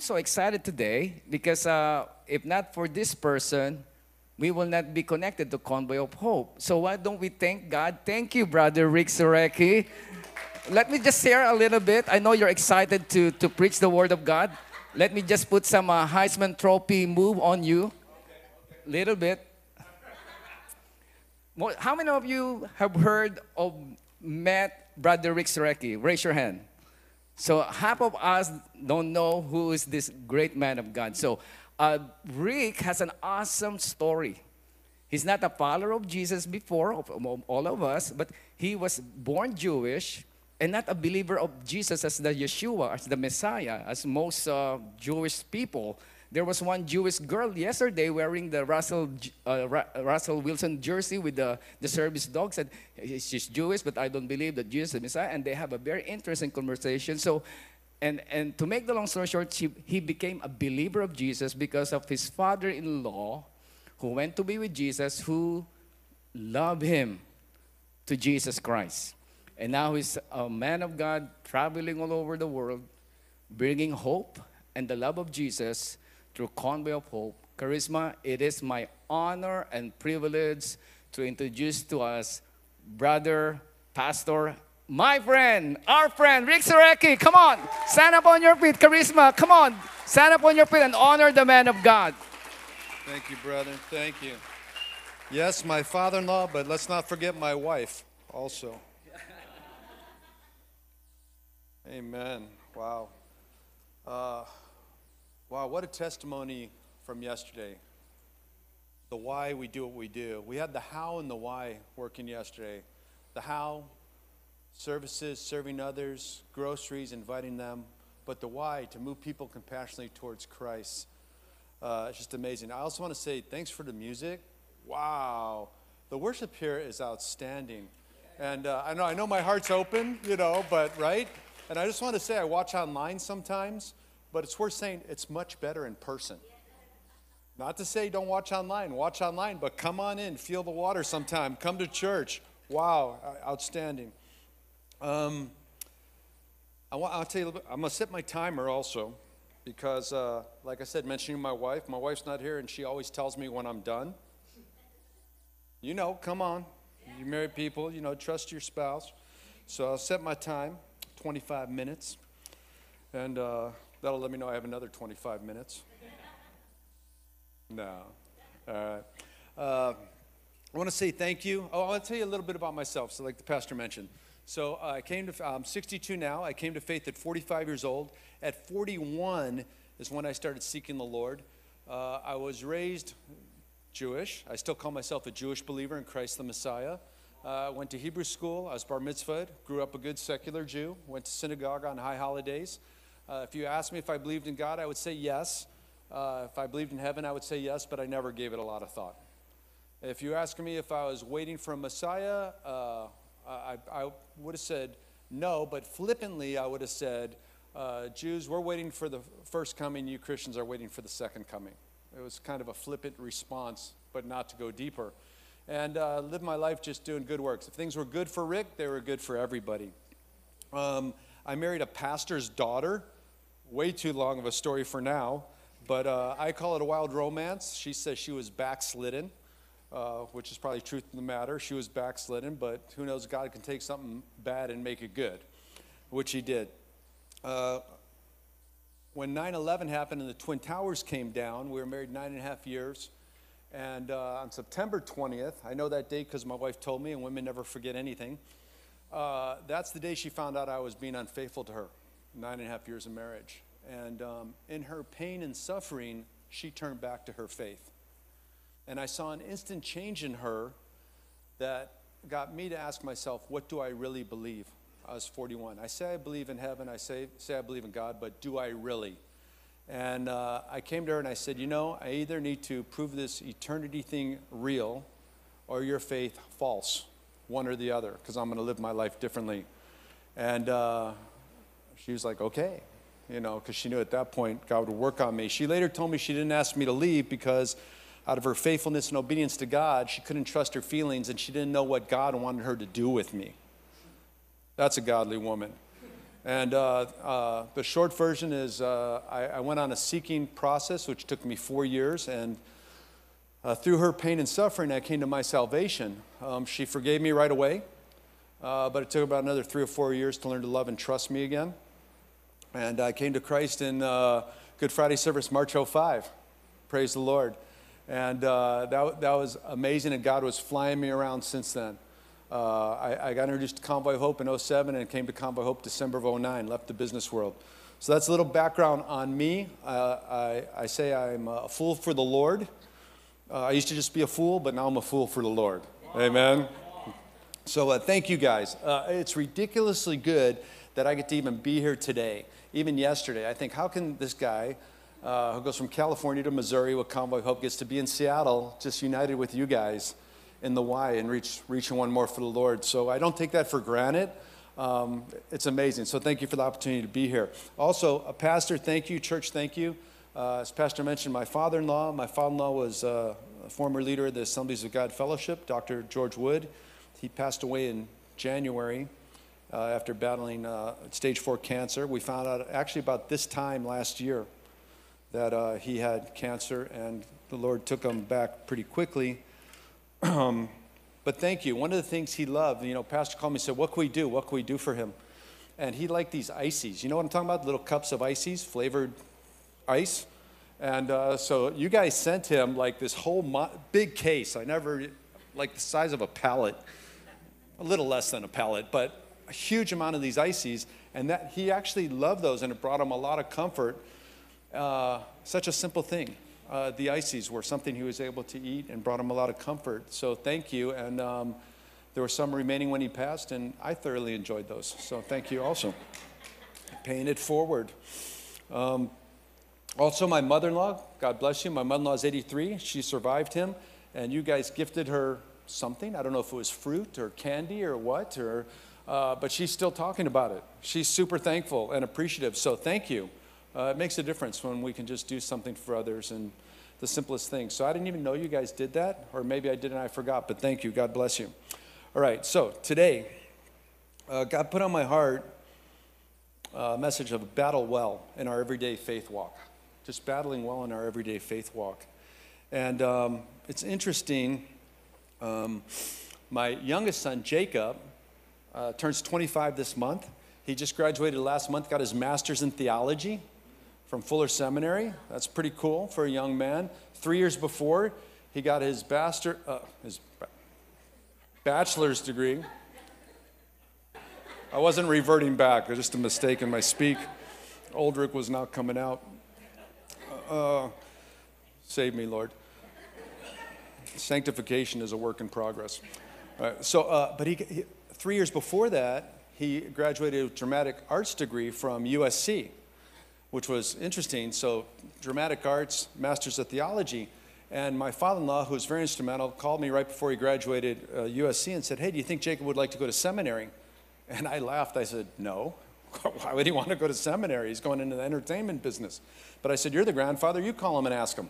I'm so excited today because uh, if not for this person, we will not be connected to Convoy of Hope. So why don't we thank God? Thank you, Brother Rick Zorehkey. Let me just share a little bit. I know you're excited to, to preach the Word of God. Let me just put some uh, Heisman Trophy move on you. Little bit. How many of you have heard of met Brother Rick Zorehkey? Raise your hand. So half of us don't know who is this great man of God. So uh, Rick has an awesome story. He's not a follower of Jesus before, of all of us, but he was born Jewish and not a believer of Jesus as the Yeshua, as the Messiah, as most uh, Jewish people. There was one Jewish girl yesterday wearing the Russell, uh, Russell Wilson jersey with the, the service dog. Said she's Jewish, but I don't believe that Jesus is the Messiah. And they have a very interesting conversation. So, and, and to make the long story short, he, he became a believer of Jesus because of his father-in-law who went to be with Jesus, who loved him to Jesus Christ. And now he's a man of God traveling all over the world, bringing hope and the love of Jesus through Convoy of Hope. Charisma, it is my honor and privilege to introduce to us brother, pastor, my friend, our friend, Rick Zorehkey. Come on, stand up on your feet. Charisma, come on, stand up on your feet and honor the man of God. Thank you, brother. Thank you. Yes, my father in law, but let's not forget my wife also. Amen. Wow. Uh, Wow, what a testimony from yesterday. The why we do what we do. We had the how and the why working yesterday. The how, services, serving others, groceries, inviting them. But the why, to move people compassionately towards Christ. Uh, it's just amazing. I also want to say thanks for the music. Wow. The worship here is outstanding. And uh, I know I know my heart's open, you know, but right? And I just want to say I watch online sometimes but it's worth saying it's much better in person. Not to say don't watch online, watch online, but come on in, feel the water sometime, come to church. Wow, outstanding. Um, I want, I'll tell you, bit, I'm going to set my timer also because, uh, like I said, mentioning my wife, my wife's not here and she always tells me when I'm done. You know, come on. You married people, you know, trust your spouse. So I'll set my time, 25 minutes. And uh, That'll let me know I have another 25 minutes. no. All right. Uh, I want to say thank you. Oh, I want to tell you a little bit about myself. So, like the pastor mentioned, so I came to. I'm 62 now. I came to faith at 45 years old. At 41 is when I started seeking the Lord. Uh, I was raised Jewish. I still call myself a Jewish believer in Christ the Messiah. Uh, went to Hebrew school. I was bar mitzvahed. Grew up a good secular Jew. Went to synagogue on high holidays. Uh, if you asked me if I believed in God, I would say yes. Uh, if I believed in heaven, I would say yes, but I never gave it a lot of thought. If you asked me if I was waiting for a Messiah, uh, I, I would have said no, but flippantly, I would have said, uh, Jews, we're waiting for the first coming, you Christians are waiting for the second coming. It was kind of a flippant response, but not to go deeper. And uh, live my life just doing good works. If things were good for Rick, they were good for everybody. Um, I married a pastor's daughter way too long of a story for now, but uh, I call it a wild romance. She says she was backslidden, uh, which is probably truth in the matter. She was backslidden, but who knows? God can take something bad and make it good, which He did. Uh, when 9 11 happened and the Twin Towers came down, we were married nine and a half years. And uh, on September 20th, I know that date because my wife told me, and women never forget anything. Uh, that's the day she found out I was being unfaithful to her nine and a half years of marriage. And um, in her pain and suffering, she turned back to her faith. And I saw an instant change in her that got me to ask myself, what do I really believe? I was 41. I say I believe in heaven, I say, say I believe in God, but do I really? And uh, I came to her and I said, you know, I either need to prove this eternity thing real or your faith false, one or the other, because I'm going to live my life differently. And uh, she was like, okay, you know, because she knew at that point God would work on me. She later told me she didn't ask me to leave because out of her faithfulness and obedience to God, she couldn't trust her feelings and she didn't know what God wanted her to do with me. That's a godly woman. And uh, uh, the short version is uh, I, I went on a seeking process, which took me four years. And uh, through her pain and suffering, I came to my salvation. Um, she forgave me right away, uh, but it took about another three or four years to learn to love and trust me again. And I came to Christ in uh, Good Friday service, March 05. Praise the Lord. And uh, that, that was amazing, and God was flying me around since then. Uh, I, I, got introduced to Convoy Hope in 07 and came to Convoy Hope December of 09, left the business world. So that's a little background on me. Uh, I, I, say I'm a fool for the Lord. Uh, I used to just be a fool, but now I'm a fool for the Lord. Amen. So uh, thank you guys. It's ridiculously good that I get to even be here today. Even yesterday, I think, how can this guy uh, who goes from California to Missouri with Convoy Hope gets to be in Seattle, just united with you guys? in the why and reach, reaching one more for the Lord. So I don't take that for granted. Um, it's amazing. So thank you for the opportunity to be here. Also, a pastor, thank you. Church, thank you. Uh, as Pastor mentioned, my father in law, my father in law was uh, a former leader of the Assemblies of God Fellowship, Dr. George Wood. He passed away in January uh, after battling uh, stage four cancer. We found out actually about this time last year that uh, he had cancer, and the Lord took him back pretty quickly. Um, but thank you. One of the things he loved, you know, Pastor called me and said, What can we do? What can we do for him? And he liked these ices. You know what I'm talking about? Little cups of ices, flavored ice. And uh, so you guys sent him like this whole mo- big case. I never, like the size of a pallet, a little less than a pallet, but a huge amount of these ices. And that he actually loved those, and it brought him a lot of comfort. Uh, such a simple thing uh, the ices were something he was able to eat and brought him a lot of comfort. So thank you. And um, there were some remaining when he passed, and I thoroughly enjoyed those. So thank you also. Paying it forward. Um, also, my mother in law, God bless you, my mother in law is 83. She survived him, and you guys gifted her something. I don't know if it was fruit or candy or what, or, uh, but she's still talking about it. She's super thankful and appreciative. So thank you. Uh, it makes a difference when we can just do something for others and the simplest things. So I didn't even know you guys did that, or maybe I did and I forgot, but thank you. God bless you. All right, so today, uh, God put on my heart a message of battle well in our everyday faith walk, just battling well in our everyday faith walk. And um, it's interesting. Um, my youngest son, Jacob, uh, turns 25 this month. He just graduated last month, got his master's in theology from Fuller Seminary. That's pretty cool for a young man. Three years before, he got his, uh, his bachelor's degree. I wasn't reverting back, it was just a mistake in my speak. Oldrick was not coming out. Uh, save me, Lord. Sanctification is a work in progress. so, uh, but he, he, three years before that, he graduated with dramatic arts degree from USC which was interesting. So, dramatic arts, master's of theology. And my father in law, who was very instrumental, called me right before he graduated uh, USC and said, Hey, do you think Jacob would like to go to seminary? And I laughed. I said, No. Why would he want to go to seminary? He's going into the entertainment business. But I said, You're the grandfather. You call him and ask him.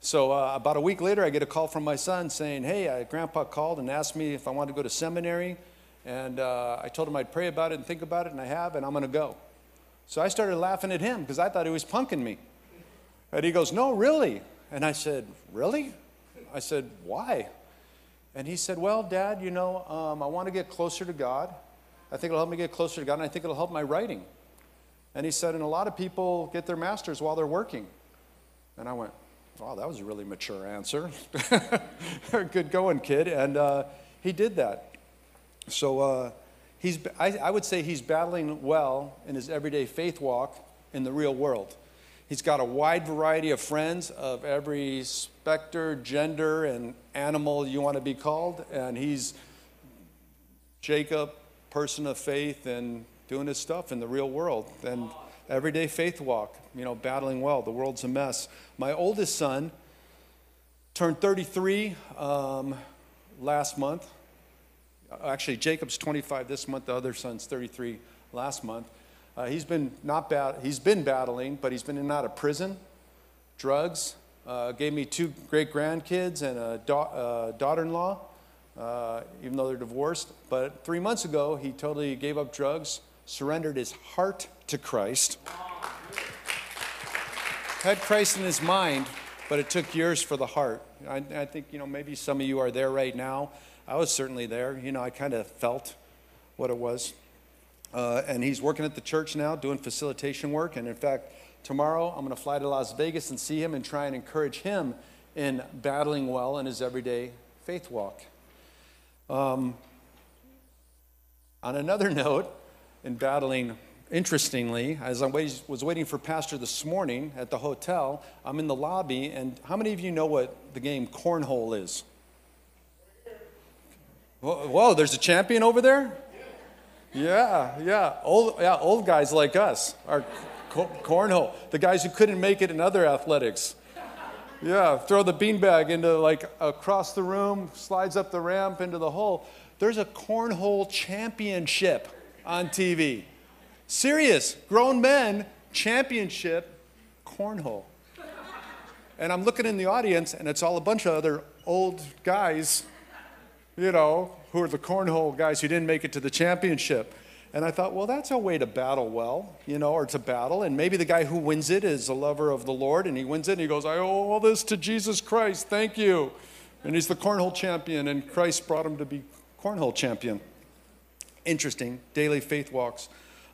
So, uh, about a week later, I get a call from my son saying, Hey, uh, grandpa called and asked me if I wanted to go to seminary. And uh, I told him I'd pray about it and think about it, and I have, and I'm going to go. So I started laughing at him because I thought he was punking me. And he goes, No, really? And I said, Really? I said, Why? And he said, Well, Dad, you know, um, I want to get closer to God. I think it'll help me get closer to God, and I think it'll help my writing. And he said, And a lot of people get their masters while they're working. And I went, Wow, that was a really mature answer. Good going, kid. And uh, he did that. So, uh, he's, I, I would say he's battling well in his everyday faith walk in the real world. He's got a wide variety of friends of every specter, gender, and animal you want to be called. And he's Jacob, person of faith, and doing his stuff in the real world. And everyday faith walk, you know, battling well. The world's a mess. My oldest son turned 33 um, last month. Uh, actually, Jacob's 25 this month, the other son's 33 last month. Uh, he's been not bat- he's been battling, but he's been in and out of prison, drugs. Uh, gave me two great grandkids and a da- uh, daughter-in-law, uh, even though they're divorced. But three months ago, he totally gave up drugs, surrendered his heart to Christ, had Christ in his mind, but it took years for the heart. I, I think, you know, maybe some of you are there right now. I was certainly there. You know, I kind of felt what it was. Uh, and he's working at the church now, doing facilitation work. And in fact, tomorrow I'm going to fly to Las Vegas and see him and try and encourage him in battling well in his everyday faith walk. Um, on another note, in battling, interestingly, as I was waiting for Pastor this morning at the hotel, I'm in the lobby, and how many of you know what the game cornhole is? Whoa, there's a champion over there? Yeah, yeah. Old, yeah, old guys like us are cornhole. The guys who couldn't make it in other athletics. Yeah, throw the beanbag into like across the room, slides up the ramp into the hole. There's a cornhole championship on TV. Serious, grown men championship cornhole. And I'm looking in the audience, and it's all a bunch of other old guys, you know, who are the cornhole guys who didn't make it to the championship. And I thought, well, that's a way to battle well, you know, or to battle. And maybe the guy who wins it is a lover of the Lord, and he wins it, and he goes, I owe all this to Jesus Christ, thank you. And he's the cornhole champion, and Christ brought him to be cornhole champion. Interesting, daily faith walks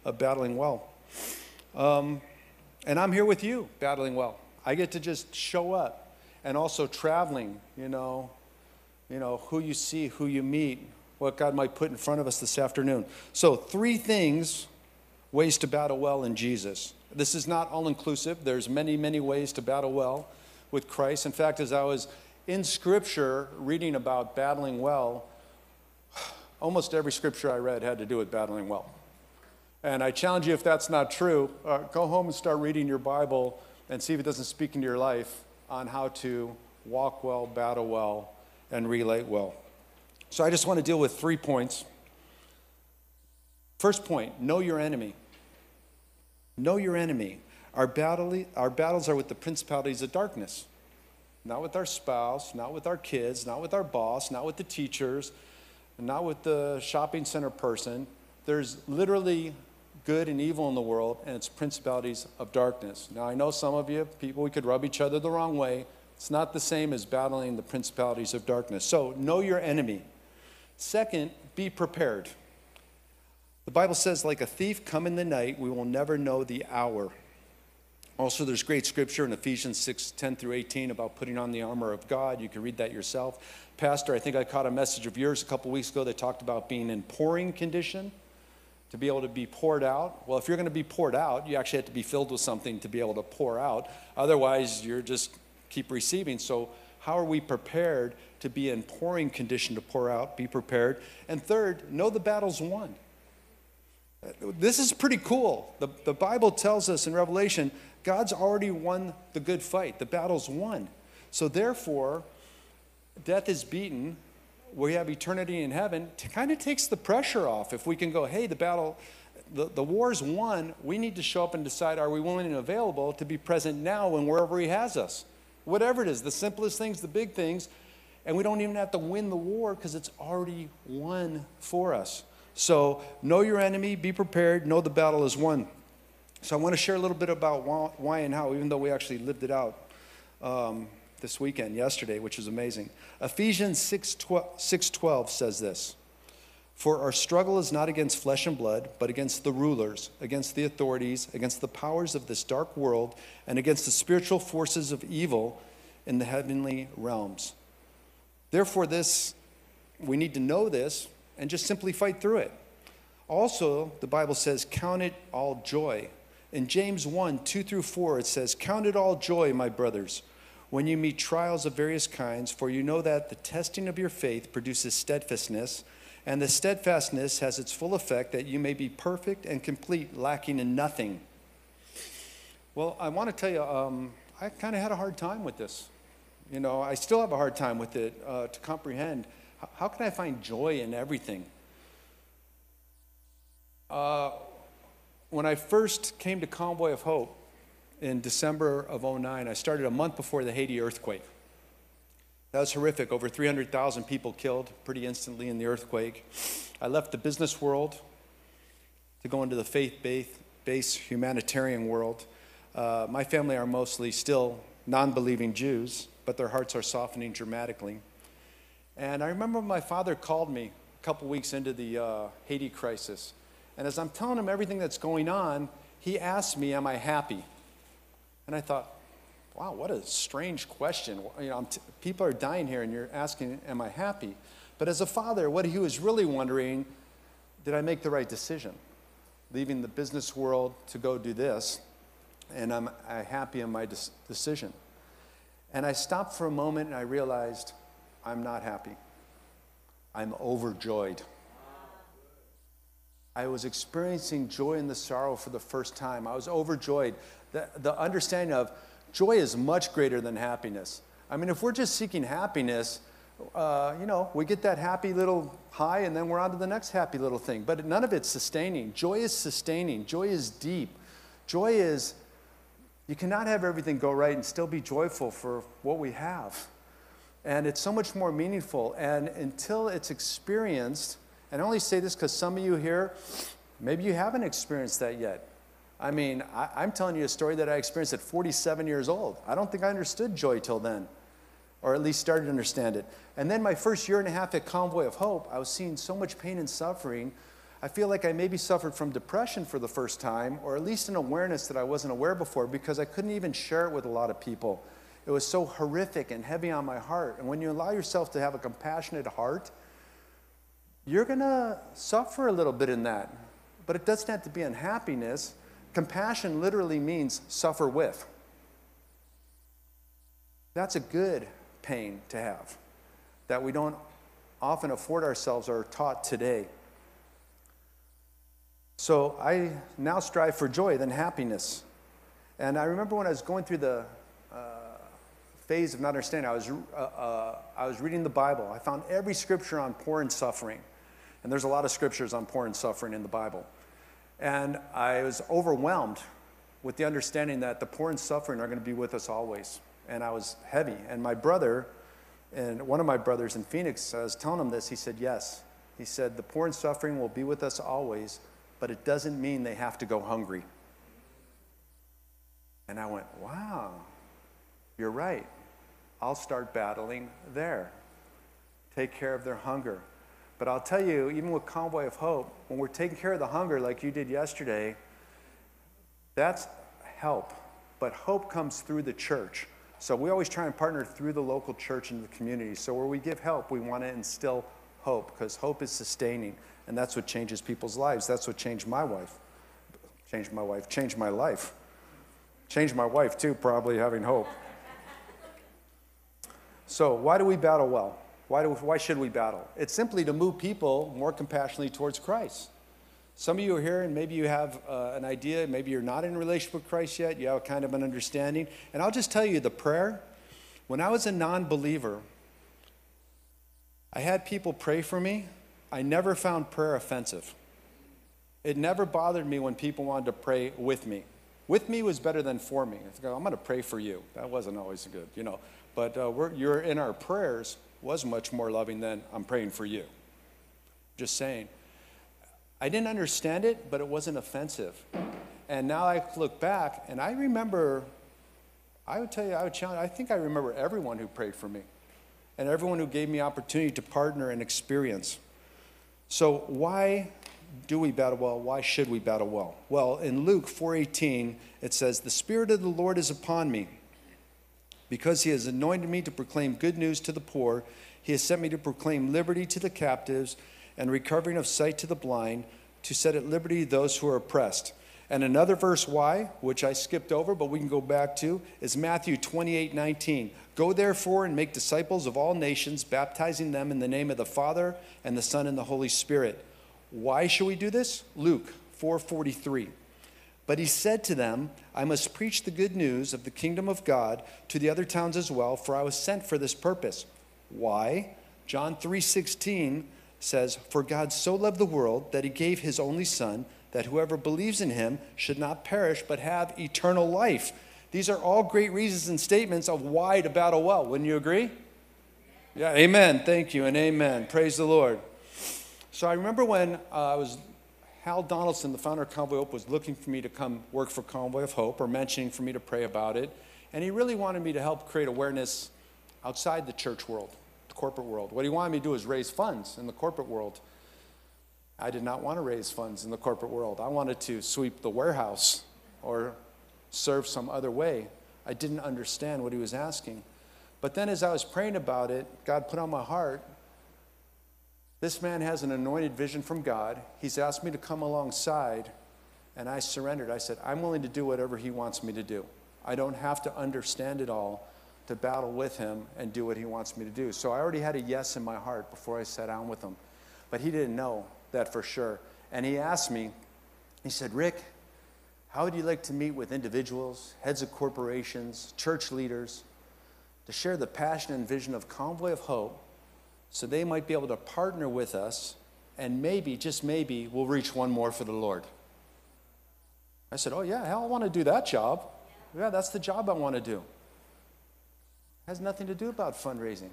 of battling well. Um, and I'm here with you, battling well. I get to just show up and also traveling, you know, you know, who you see, who you meet, what God might put in front of us this afternoon. So, three things, ways to battle well in Jesus. This is not all inclusive. There's many, many ways to battle well with Christ. In fact, as I was in scripture reading about battling well, almost every scripture I read had to do with battling well. And I challenge you, if that's not true, uh, go home and start reading your Bible and see if it doesn't speak into your life on how to walk well, battle well, and relate well. So I just want to deal with three points. First point know your enemy. Know your enemy. Our, battle, our battles are with the principalities of darkness, not with our spouse, not with our kids, not with our boss, not with the teachers, not with the shopping center person. There's literally good and evil in the world, and it's principalities of darkness. Now, I know some of you, people, we could rub each other the wrong way. It's not the same as battling the principalities of darkness. So, know your enemy. Second, be prepared. The Bible says, like a thief come in the night, we will never know the hour. Also, there's great scripture in Ephesians 6 10 through 18 about putting on the armor of God. You can read that yourself. Pastor, I think I caught a message of yours a couple weeks ago that talked about being in pouring condition to be able to be poured out. Well, if you're going to be poured out, you actually have to be filled with something to be able to pour out. Otherwise, you're just keep receiving. So, how are we prepared to be in pouring condition to pour out? Be prepared. And third, know the battle's won. This is pretty cool. The, the Bible tells us in Revelation, God's already won the good fight. The battle's won. So, therefore, death is beaten, we have eternity in heaven, kind of takes the pressure off. If we can go, hey, the battle, the, the war's won, we need to show up and decide are we willing and available to be present now and wherever He has us? Whatever it is, the simplest things, the big things, and we don't even have to win the war because it's already won for us. So know your enemy, be prepared, know the battle is won. So I want to share a little bit about why and how, even though we actually lived it out. Um, this weekend, yesterday, which is amazing. Ephesians 6 12 says this For our struggle is not against flesh and blood, but against the rulers, against the authorities, against the powers of this dark world, and against the spiritual forces of evil in the heavenly realms. Therefore, this, we need to know this and just simply fight through it. Also, the Bible says, Count it all joy. In James 1 2 through 4, it says, Count it all joy, my brothers when you meet trials of various kinds, for you know that the testing of your faith produces steadfastness, and the steadfastness has its full effect that you may be perfect and complete, lacking in nothing. Well, I want to tell you, um, I kind of had a hard time with this. You know, I still have a hard time with it uh, to comprehend. How, can I find joy in everything? Uh, when I first came to Convoy of Hope, in December of 09. I started a month before the Haiti earthquake. That was horrific. Over 300,000 people killed pretty instantly in the earthquake. I left the business world to go into the faith-based humanitarian world. Uh, my family are mostly still non-believing Jews, but their hearts are softening dramatically. And I remember my father called me a couple weeks into the uh, Haiti crisis. And as I'm telling him everything that's going on, he asked me, Am I happy? And I thought, wow, what a strange question. You know, t- people are dying here, and you're asking, Am I happy? But as a father, what he was really wondering, did I make the right decision? Leaving the business world to go do this, and I'm I happy in my des- decision. And I stopped for a moment and I realized I'm not happy. I'm overjoyed. I was experiencing joy in the sorrow for the first time. I was overjoyed. The, the understanding of joy is much greater than happiness. I mean, if we're just seeking happiness, uh, you know, we get that happy little high and then we're on to the next happy little thing. But none of it's sustaining. Joy is sustaining, joy is deep. Joy is, you cannot have everything go right and still be joyful for what we have. And it's so much more meaningful. And until it's experienced, and I only say this because some of you here, maybe you haven't experienced that yet. I mean, I, am telling you a story that I experienced at 47 years old. I don't think I understood joy till then, or at least started to understand it. And then my first year and a half at Convoy of Hope, I was seeing so much pain and suffering. I feel like I maybe suffered from depression for the first time, or at least an awareness that I wasn't aware before because I couldn't even share it with a lot of people. It was so horrific and heavy on my heart. And when you allow yourself to have a compassionate heart, you're going to suffer a little bit in that. But it doesn't have to be unhappiness. Compassion literally means suffer with. That's a good pain to have that we don't often afford ourselves or are taught today. So I now strive for joy than happiness. And I remember when I was going through the uh, phase of not understanding, I was, uh, uh, I was reading the Bible. I found every scripture on poor and suffering. And there's a lot of scriptures on poor and suffering in the Bible. And I was overwhelmed with the understanding that the poor and suffering are going to be with us always. And I was heavy. And my brother, and one of my brothers in Phoenix, I was telling him this. He said, Yes. He said, The poor and suffering will be with us always, but it doesn't mean they have to go hungry. And I went, Wow, you're right. I'll start battling there. Take care of their hunger. But I'll tell you, even with Convoy of Hope, when we're taking care of the hunger like you did yesterday, that's help. But hope comes through the church. So we always try and partner through the local church and the community. So where we give help, we want to instill hope because hope is sustaining. And that's what changes people's lives. That's what changed my wife. Changed my wife, changed my life. Changed my wife too, probably having hope. So, why do we battle well? Why, do, why should we battle? It's simply to move people more compassionately towards Christ. Some of you are here and maybe you have uh, an idea, maybe you're not in a relationship with Christ yet, you have kind of an understanding. And I'll just tell you the prayer, when I was a non believer, I had people pray for me. I never found prayer offensive. It never bothered me when people wanted to pray with me. With me was better than for me. I'm going to pray for you. That wasn't always good, you know. But uh, you're in our prayers was much more loving than I'm praying for you. Just saying. I didn't understand it, but it wasn't offensive. And now I look back and I remember, I would tell you, I would challenge, I think I remember everyone who prayed for me and everyone who gave me opportunity to partner and experience. So why do we battle well? Why should we battle well? Well, in Luke 4:18 it says, "The spirit of the Lord is upon me because he has anointed me to proclaim good news to the poor, he has sent me to proclaim liberty to the captives and recovering of sight to the blind, to set at liberty those who are oppressed. And another verse, why, which I skipped over, but we can go back to, is Matthew 28 19. Go therefore and make disciples of all nations, baptizing them in the name of the Father and the Son and the Holy Spirit. Why should we do this? Luke 4:43. But he said to them, I must preach the good news of the kingdom of God to the other towns as well, for I was sent for this purpose. Why? John 3:16 says, "For God so loved the world that he gave his only son, that whoever believes in him should not perish but have eternal life." These are all great reasons and statements of why to battle well. Wouldn't you agree? Yeah, amen. Thank you and amen. Praise the Lord. So I remember when uh, I was Hal Donaldson, the founder of Convoy of Hope, was looking for me to come work for Convoy of Hope or mentioning for me to pray about it. And he really wanted me to help create awareness outside the church world, the corporate world. What he wanted me to do is raise funds in the corporate world. I did not want to raise funds in the corporate world. I wanted to sweep the warehouse or serve some other way. I didn't understand what he was asking. But then, as I was praying about it, God put on my heart this man has an anointed vision from God. He's asked me to come alongside, and I surrendered. I said, I'm willing to do whatever he wants me to do. I don't have to understand it all to battle with him and do what he wants me to do. So I already had a yes in my heart before I sat down with him. But he didn't know that for sure. And he asked me, he said, Rick, how would you like to meet with individuals, heads of corporations, church leaders, to share the passion and vision of Convoy of Hope so they might be able to partner with us and maybe, just maybe, we'll reach one more for the Lord? I said, Oh, yeah, hell, I want to do that job. Yeah, that's the job I want to do. It has nothing to do about fundraising.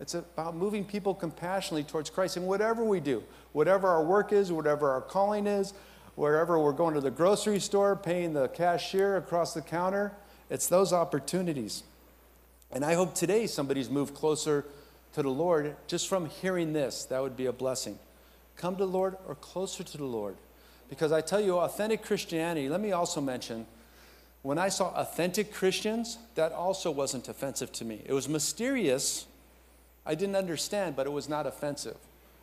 It's about moving people compassionately towards Christ in whatever we do, whatever our work is, whatever our calling is, wherever we're going to the grocery store, paying the cashier across the counter. It's those opportunities. And I hope today somebody's moved closer to the Lord just from hearing this. That would be a blessing. Come to the Lord or closer to the Lord. Because I tell you, authentic Christianity, let me also mention, when I saw authentic Christians, that also wasn't offensive to me. It was mysterious. I didn't understand, but it was not offensive.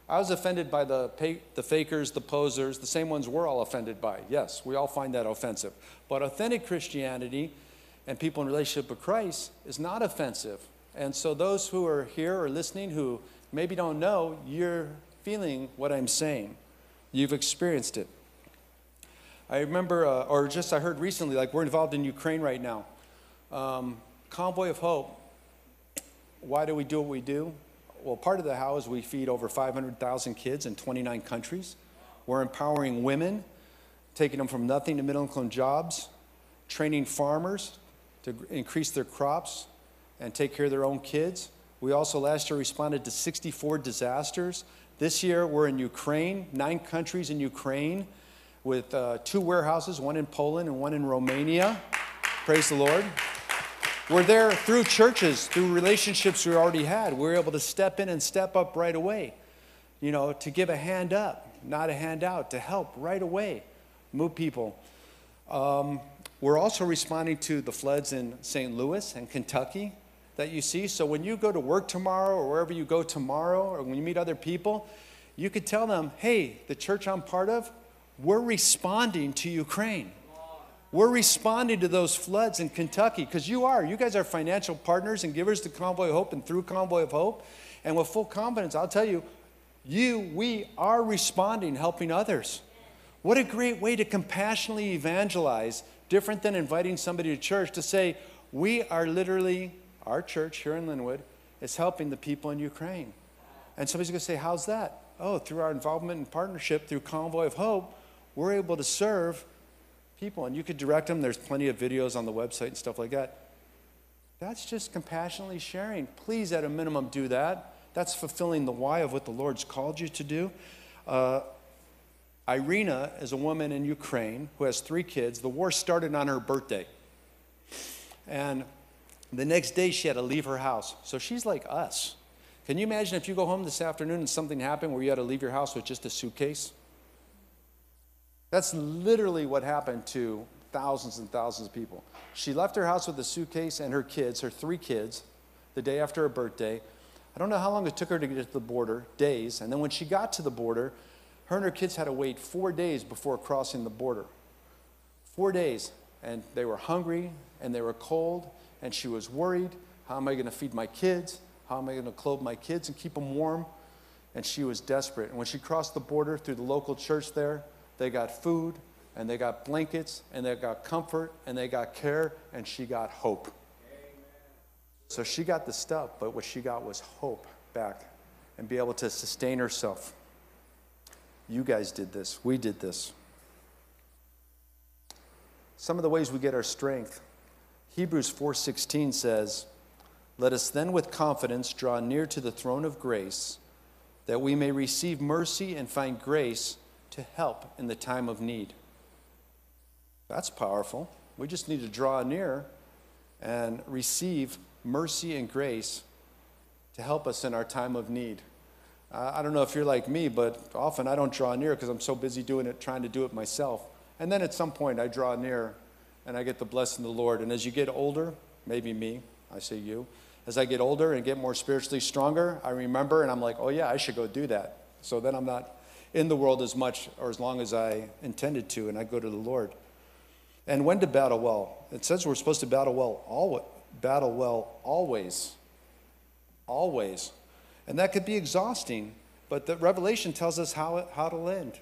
I was offended by the, the fakers, the posers, the same ones we're all offended by. Yes, we all find that offensive. But authentic Christianity and people in relationship with Christ is not offensive. And so, those who are here or listening who maybe don't know, you're feeling what I'm saying. You've experienced it. I remember, uh, or just I heard recently, like we're involved in Ukraine right now. Um, Convoy of Hope. Why do we do what we do? Well, part of the how is we feed over 500,000 kids in 29 countries. We're empowering women, taking them from nothing to middle income jobs, training farmers to increase their crops and take care of their own kids. We also last year responded to 64 disasters. This year we're in Ukraine, nine countries in Ukraine with uh, two warehouses, one in Poland and one in Romania. Praise the Lord. We're there through churches, through relationships we already had. We were able to step in and step up right away, you know, to give a hand up, not a hand out, to help right away, move people. Um, we're also responding to the floods in St. Louis and Kentucky that you see. So when you go to work tomorrow or wherever you go tomorrow, or when you meet other people, you could tell them, hey, the church I'm part of, we're responding to Ukraine. We're responding to those floods in Kentucky because you are. You guys are financial partners and givers to Convoy of Hope and through Convoy of Hope. And with full confidence, I'll tell you, you, we are responding, helping others. What a great way to compassionately evangelize, different than inviting somebody to church to say, we are literally, our church here in Lynnwood is helping the people in Ukraine. And somebody's going to say, How's that? Oh, through our involvement and partnership through Convoy of Hope, we're able to serve people. And you could direct them. There's plenty of videos on the website and stuff like that. That's just compassionately sharing. Please, at a minimum, do that. That's fulfilling the why of what the Lord's called you to do. Uh, Irina is a woman in Ukraine who has three kids. The war started on her birthday. And the next day, she had to leave her house. So she's like us. Can you imagine if you go home this afternoon and something happened where you had to leave your house with just a suitcase? That's literally what happened to thousands and thousands of people. She left her house with a suitcase and her kids, her three kids, the day after her birthday. I don't know how long it took her to get to the border, days. And then when she got to the border, her and her kids had to wait four days before crossing the border. Four days. And they were hungry and they were cold, and she was worried. How am I going to feed my kids? How am I going to clothe my kids and keep them warm? And she was desperate. And when she crossed the border through the local church there, they got food, and they got blankets, and they got comfort, and they got care, and she got hope. So she got the stuff, but what she got was hope back and be able to sustain herself. You guys did this. We did this. Some of the ways we get our strength. Hebrews 4:16 says, "Let us then with confidence draw near to the throne of grace, that we may receive mercy and find grace to help in the time of need. That's powerful. We just need to draw near and receive mercy and grace to help us in our time of need. Uh, I don't know if you're like me, but often I don't draw near because I'm so busy doing it, trying to do it myself. And then at some point I draw near and I get the blessing of the Lord. And as you get older, maybe me, I say you, as I get older and get more spiritually stronger, I remember and I'm like, oh yeah, I should go do that. So then I'm not in the world as much or as long as I intended to, and I go to the Lord. And when to battle well? It says we're supposed to battle well, always, battle well always. Always. And that could be exhausting, but the Revelation tells us how, it, how to end.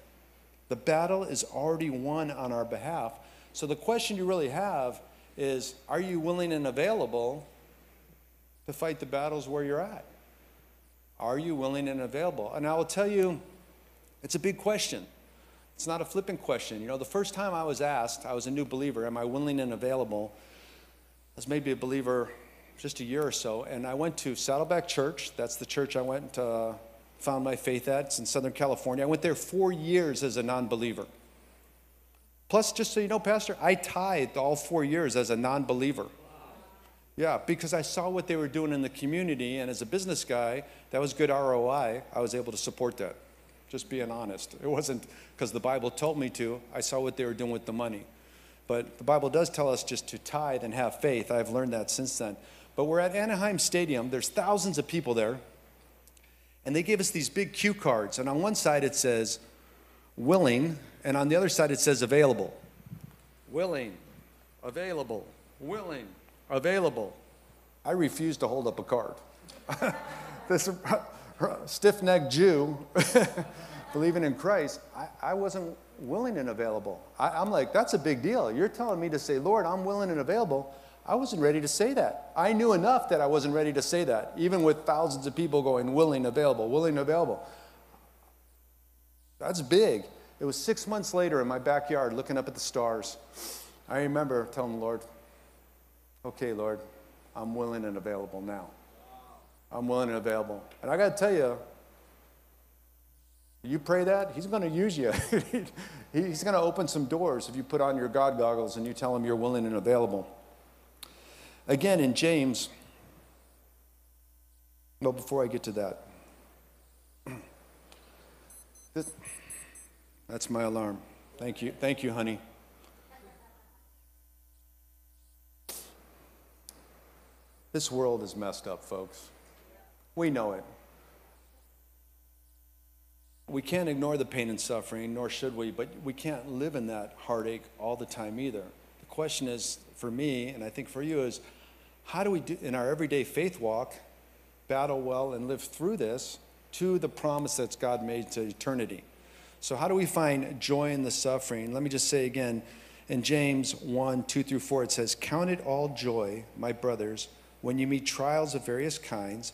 The battle is already won on our behalf. So the question you really have is are you willing and available to fight the battles where you're at? Are you willing and available? And I will tell you, it's a big question. It's not a flippant question. You know, the first time I was asked, I was a new believer, am I willing and available? I was maybe a believer just a year or so, and I went to Saddleback Church. That's the church I went to, found my faith at. It's in Southern California. I went there four years as a non-believer. Plus, just so you know, Pastor, I tithed all four years as a non-believer. Yeah, because I saw what they were doing in the community, and as a business guy, that was good ROI. I was able to support that. Just being honest. It wasn't because the Bible told me to. I saw what they were doing with the money. But the Bible does tell us just to tithe and have faith. I've learned that since then. But we're at Anaheim Stadium. There's thousands of people there. And they gave us these big cue cards. And on one side it says willing, and on the other side it says available. Willing, available, willing, available. I refused to hold up a card. this stiff necked Jew, believing in Christ, I, I, wasn't willing and available. I, I'm like, that's a big deal. You're telling me to say, Lord, I'm willing and available. I wasn't ready to say that. I knew enough that I wasn't ready to say that, even with thousands of people going willing, available, willing, available. That's big. It was six months later in my backyard looking up at the stars. I remember telling the Lord, okay, Lord, I'm willing and available now. I'm willing and available. And I got to tell you, you pray that, He's going to use you. he's going to open some doors if you put on your God goggles and you tell Him you're willing and available. Again, in James, well, before I get to that, that's my alarm. Thank you. Thank you, honey. This world is messed up, folks. We know it. We can't ignore the pain and suffering, nor should we, but we can't live in that heartache all the time either. The question is, for me, and I think for you, is how do we, do, in our everyday faith walk, battle well and live through this to the promise that's God made to eternity? So, how do we find joy in the suffering? Let me just say again in James 1 2 through 4, it says, Count it all joy, my brothers, when you meet trials of various kinds.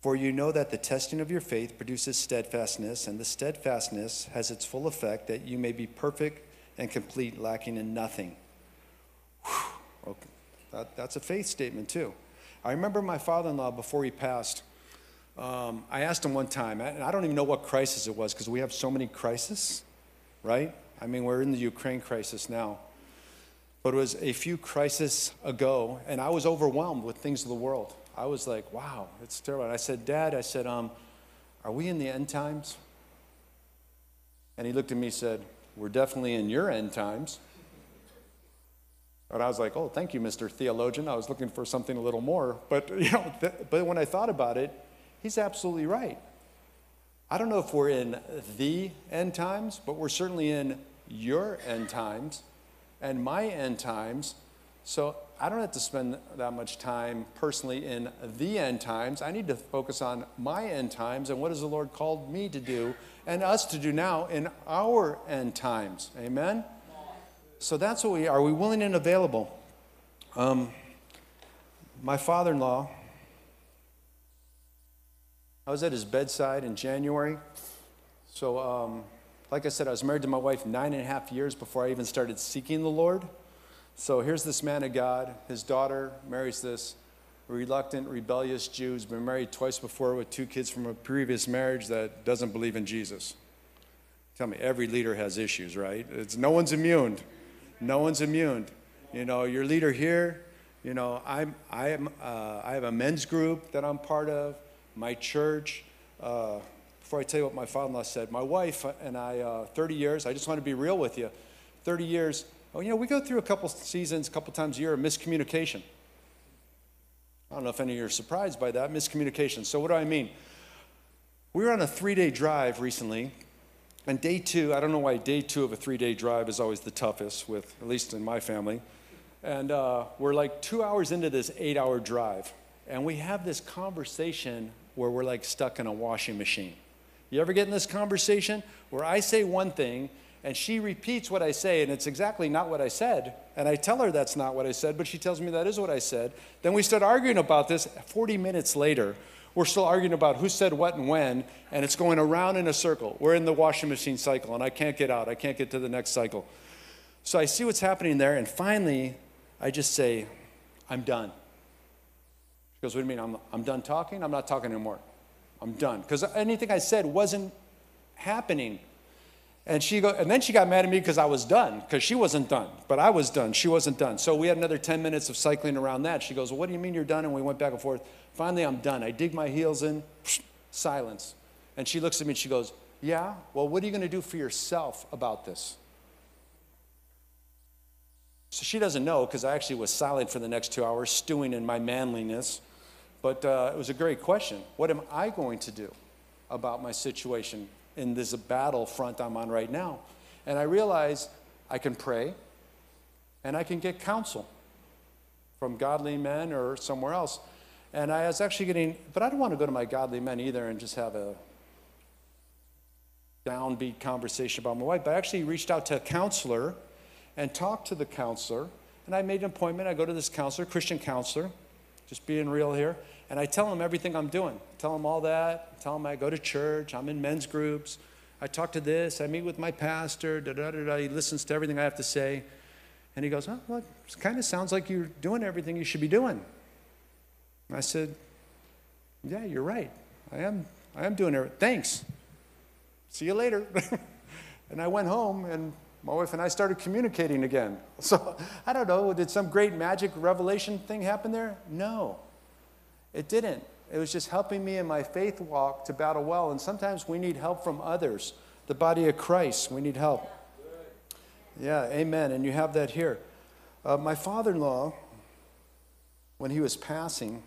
For you know that the testing of your faith produces steadfastness, and the steadfastness has its full effect that you may be perfect and complete, lacking in nothing. Whew. Okay. That, that's a faith statement, too. I remember my father in law, before he passed, um, I asked him one time, and I don't even know what crisis it was because we have so many crises, right? I mean, we're in the Ukraine crisis now. But it was a few crises ago, and I was overwhelmed with things of the world. I was like, wow, it's terrible. And I said, Dad, I said, um, are we in the end times? And he looked at me and said, We're definitely in your end times. And I was like, oh, thank you, Mr. Theologian. I was looking for something a little more. But, you know, th- but when I thought about it, he's absolutely right. I don't know if we're in the end times, but we're certainly in your end times and my end times. So I don't have to spend that much time personally in the end times. I need to focus on my end times and what has the Lord called me to do and us to do now in our end times. Amen? So that's what we are. we willing and available? Um, my father in law, I was at his bedside in January. So, um, like I said, I was married to my wife nine and a half years before I even started seeking the Lord. So here's this man of God. His daughter marries this reluctant, rebellious Jew who's been married twice before with two kids from a previous marriage that doesn't believe in Jesus. Tell me, every leader has issues, right? It's no one's immune. No one's immune. You know, your leader here, you know, I'm, I, am, uh, I have a men's group that I'm part of, my church. Uh, before I tell you what my father in law said, my wife and I, uh, 30 years, I just want to be real with you. 30 years, oh, you know, we go through a couple seasons, a couple times a year of miscommunication. I don't know if any of you are surprised by that miscommunication. So, what do I mean? We were on a three day drive recently, and day two, I don't know why day two of a three day drive is always the toughest, with at least in my family. And uh, we're like two hours into this eight hour drive, and we have this conversation where we're like stuck in a washing machine. You ever get in this conversation where I say one thing and she repeats what I say, and it's exactly not what I said. And I tell her that's not what I said, but she tells me that is what I said. Then we start arguing about this. 40 minutes later, we're still arguing about who said what and when, and it's going around in a circle. We're in the washing machine cycle, and I can't get out. I can't get to the next cycle. So I see what's happening there, and finally, I just say, I'm done. She goes, What do you mean? I'm, I'm done talking? I'm not talking anymore. I'm done. Because anything I said wasn't happening. And she go, and then she got mad at me because I was done, because she wasn't done. But I was done. She wasn't done. So we had another 10 minutes of cycling around that. She goes, Well, what do you mean you're done? And we went back and forth. Finally, I'm done. I dig my heels in, silence. And she looks at me and she goes, Yeah, well, what are you going to do for yourself about this? So she doesn't know because I actually was silent for the next two hours, stewing in my manliness. But uh, it was a great question. What am I going to do about my situation? in this battle front I'm on right now. And I realized I can pray and I can get counsel from godly men or somewhere else. And I was actually getting, but I don't want to go to my godly men either and just have a downbeat conversation about my wife. But I actually reached out to a counselor and talked to the counselor. And I made an appointment. I go to this counselor, Christian counselor, just being real here. And I tell him everything I'm doing. Tell him all that. Tell him I go to church. I'm in men's groups. I talk to this. I meet with my pastor. Da, da, da, da. He listens to everything I have to say. And he goes, oh, well, it kind of sounds like you're doing everything you should be doing. And I said, yeah, you're right. I am, I am doing it. Thanks. See you later. and I went home, and my wife and I started communicating again. So I don't know, did some great magic revelation thing happen there? No. It didn't. It was just helping me in my faith walk to battle well. And sometimes we need help from others. The body of Christ, we need help. Yeah, amen. And you have that here. Uh, my father in law, when he was passing,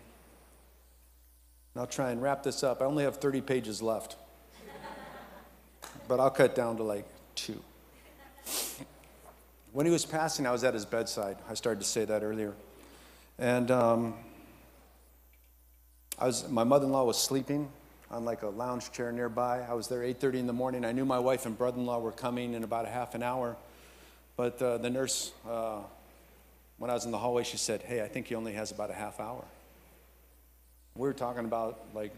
and I'll try and wrap this up. I only have 30 pages left, but I'll cut down to like two. When he was passing, I was at his bedside. I started to say that earlier. And um, I was, my mother-in-law was sleeping on like a lounge chair nearby. I was there 8:30 in the morning. I knew my wife and brother-in-law were coming in about a half an hour, but uh, the nurse, uh, when I was in the hallway, she said, "Hey, I think he only has about a half hour." We were talking about like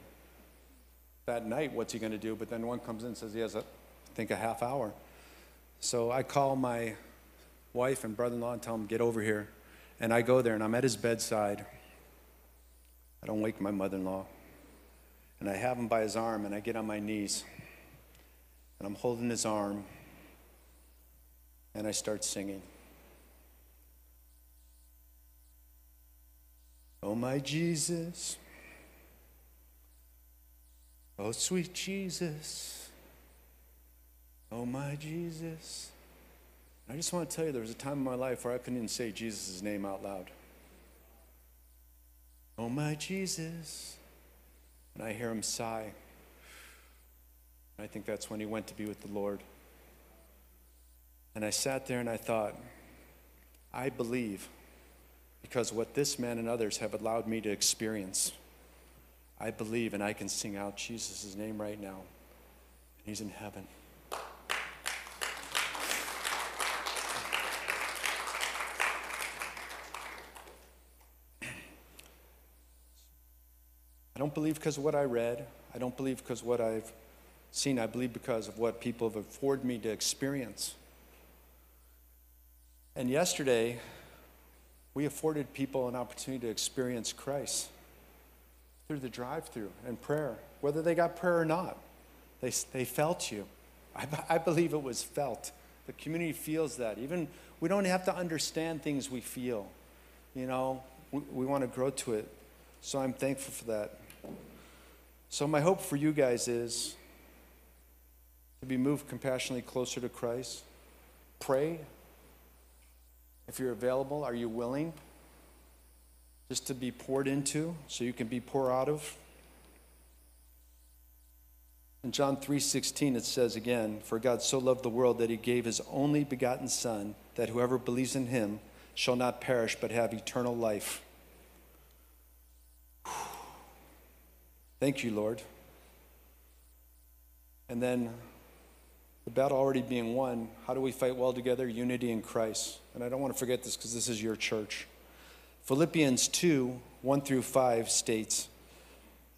that night, what's he going to do? But then one comes in and says he has, a, I think, a half hour. So I call my wife and brother-in-law and tell them get over here, and I go there and I'm at his bedside I don't wake my mother in law. And I have him by his arm, and I get on my knees, and I'm holding his arm, and I start singing. Oh, my Jesus. Oh, sweet Jesus. Oh, my Jesus. I just want to tell you, there was a time in my life where I couldn't even say Jesus' name out loud. Oh, my Jesus. And I hear him sigh. I think that's when he went to be with the Lord. And I sat there and I thought, I believe because what this man and others have allowed me to experience. I believe and I can sing out Jesus' name right now. And he's in heaven. Don't believe because of what I read. I don't believe because of what I've seen. I believe because of what people have afforded me to experience. And yesterday, we afforded people an opportunity to experience Christ through the drive through and prayer, whether they got prayer or not. They, they felt you. I, I believe it was felt. The community feels that. Even we don't have to understand things we feel. You know, we, we want to grow to it. So I'm thankful for that. So my hope for you guys is to be moved compassionately closer to Christ. Pray. If you're available, are you willing? Just to be poured into so you can be poured out of. In John 3:16 it says again, "For God so loved the world that he gave his only begotten son, that whoever believes in him shall not perish but have eternal life." Thank you, Lord. And then the battle already being won, how do we fight well together? Unity in Christ. And I don't want to forget this because this is your church. Philippians 2 1 through 5 states,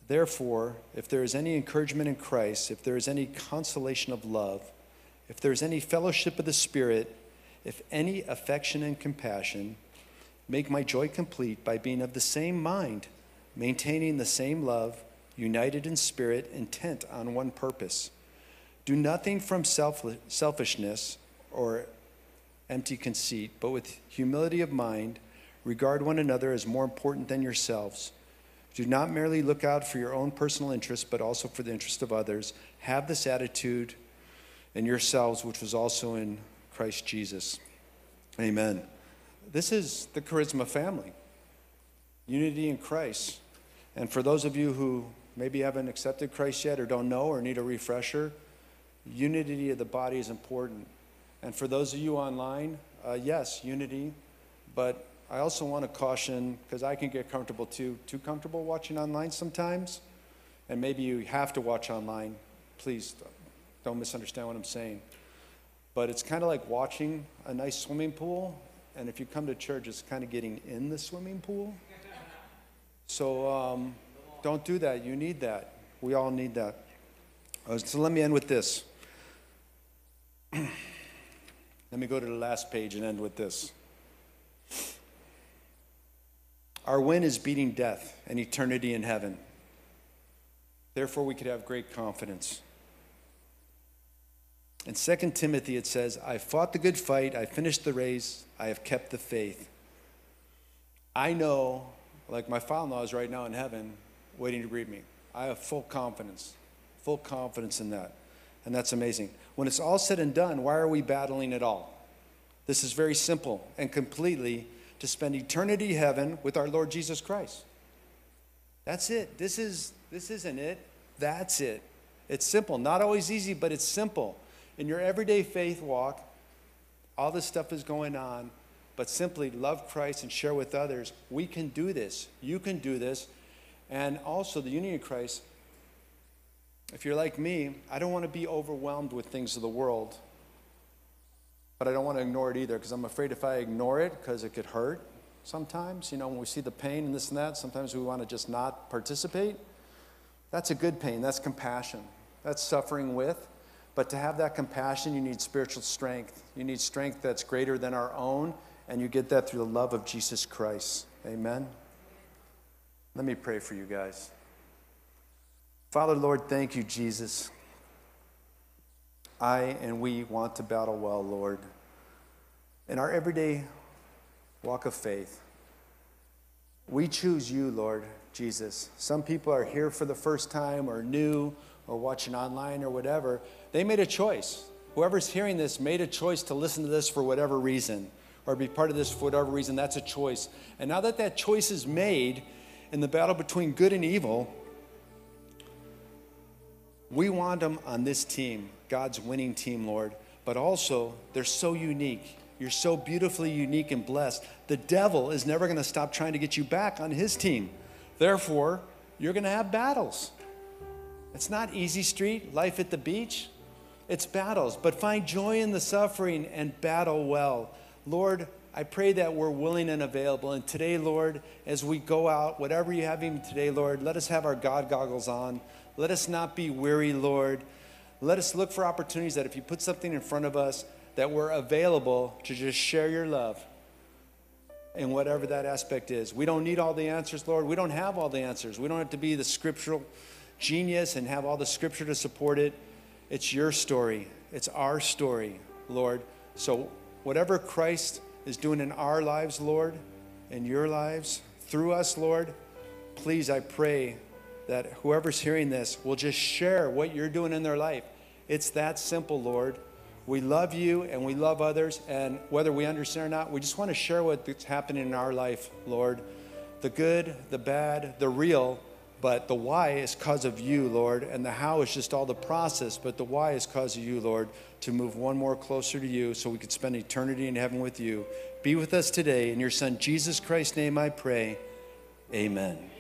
Therefore, if there is any encouragement in Christ, if there is any consolation of love, if there is any fellowship of the Spirit, if any affection and compassion, make my joy complete by being of the same mind, maintaining the same love, united in spirit, intent on one purpose. Do nothing from self- selfishness or empty conceit, but with humility of mind, regard one another as more important than yourselves. Do not merely look out for your own personal interests, but also for the interest of others. Have this attitude in yourselves, which was also in Christ Jesus. Amen. This is the Charisma family unity in Christ. And for those of you who maybe haven't accepted Christ yet, or don't know, or need a refresher, unity of the body is important. And for those of you online, uh, yes, unity, but I also want to caution, because I can get comfortable too, too comfortable watching online sometimes, and maybe you have to watch online. Please don't misunderstand what I'm saying. But it's kind of like watching a nice swimming pool, and if you come to church, it's kind of getting in the swimming pool. So um, don't do that. You need that. We all need that. Uh, so let me end with this. let me go to the last page and end with this. Our win is beating death and eternity in heaven. Therefore, we could have great confidence. In 2 Timothy, it says, I fought the good fight, I finished the race, I have kept the faith. I know, like my father in law is right now in heaven waiting to greet me. I have full confidence, full confidence in that. And that's amazing. When it's all said and done, why are we battling at all? This is very simple and completely to spend eternity heaven with our Lord Jesus Christ. That's it. This is this isn't it. That's it. It's simple. Not always easy, but it's simple. In your everyday faith walk, all this stuff is going on, but simply love Christ and share with others. We can do this. You can do this. And also the union of Christ. If you're like me, I don't want to be overwhelmed with things of the world. But I don't want to ignore it either because I'm afraid if I ignore it, because it could hurt sometimes. You know, when we see the pain and this and that, sometimes we want to just not participate. That's a good pain. That's compassion. That's suffering with. But to have that compassion, you need spiritual strength. You need strength that's greater than our own, and you get that through the love of Jesus Christ. Amen. Let me pray for you guys. Father, Lord, thank you, Jesus. I and we want to battle well, Lord. In our everyday walk of faith, we choose you, Lord Jesus. Some people are here for the first time or new or watching online or whatever. They made a choice. Whoever's hearing this made a choice to listen to this for whatever reason or be part of this for whatever reason. That's a choice. And now that that choice is made in the battle between good and evil, we want them on this team, God's winning team, Lord. But also, they're so unique. You're so beautifully unique and blessed. The devil is never going to stop trying to get you back on his team. Therefore, you're going to have battles. It's not easy street, life at the beach. It's battles, but find joy in the suffering and battle well. Lord, I pray that we're willing and available. And today, Lord, as we go out, whatever you have even today, Lord, let us have our God goggles on. Let us not be weary, Lord. Let us look for opportunities that if you put something in front of us, that we're available to just share your love in whatever that aspect is. We don't need all the answers, Lord. We don't have all the answers. We don't have to be the scriptural genius and have all the scripture to support it. It's your story. It's our story, Lord. So, whatever Christ is doing in our lives, Lord, in your lives, through us, Lord, please, I pray that whoever's hearing this will just share what you're doing in their life. It's that simple, Lord. We love you and we love others, and whether we understand or not, we just want to share what's happening in our life, Lord. The good, the bad, the real, but the why is because of you, Lord, and the how is just all the process, but the why is because of you, Lord, to move one more closer to you so we could spend eternity in heaven with you. Be with us today. In your Son, Jesus Christ's name, I pray. Amen.